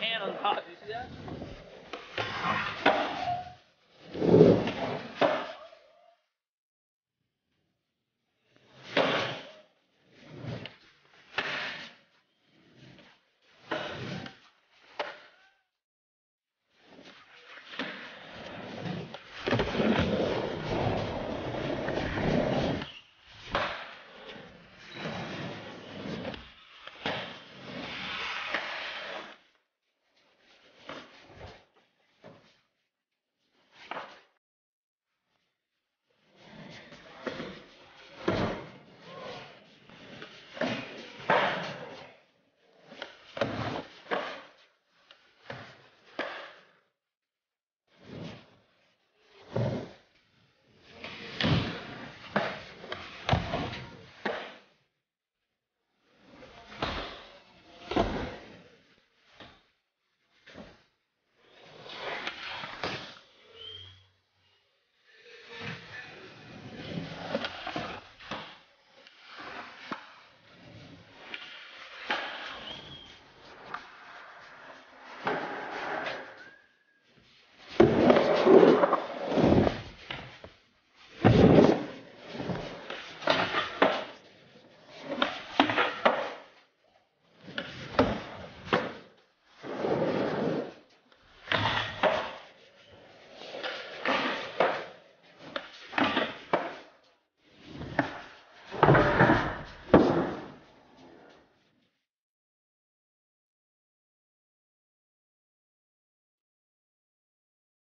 hand on the top. You see that?